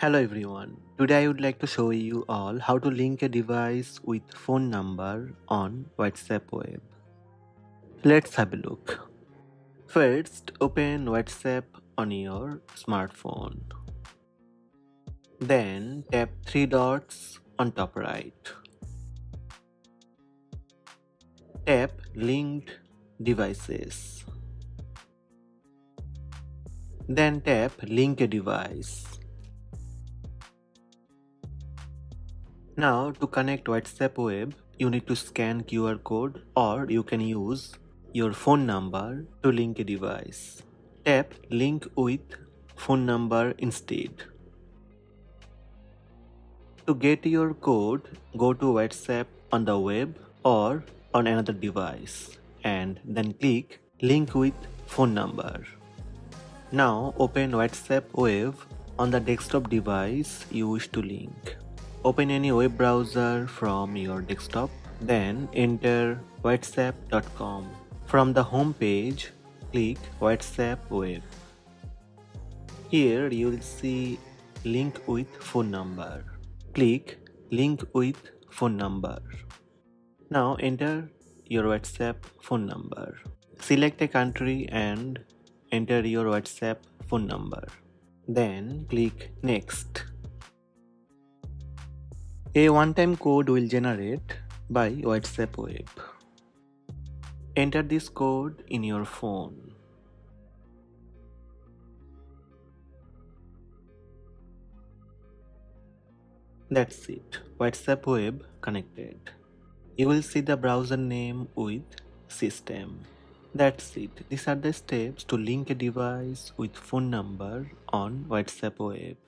Hello everyone. Today I would like to show you all how to link a device with phone number on WhatsApp web. Let's have a look. First, open WhatsApp on your smartphone. Then tap three dots on top right. Tap linked devices. Then tap link a device. Now to connect WhatsApp web, you need to scan QR code or you can use your phone number to link a device. Tap link with phone number instead. To get your code, go to WhatsApp on the web or on another device and then click link with phone number. Now open WhatsApp web on the desktop device you wish to link. Open any web browser from your desktop, then enter whatsapp.com. From the home page, click WhatsApp web. Here you will see link with phone number. Click link with phone number. Now enter your WhatsApp phone number. Select a country and enter your WhatsApp phone number. Then click next. A one-time code will generate by WhatsApp web. Enter this code in your phone. That's it. WhatsApp web connected. You will see the browser name with system. That's it. These are the steps to link a device with phone number on WhatsApp web.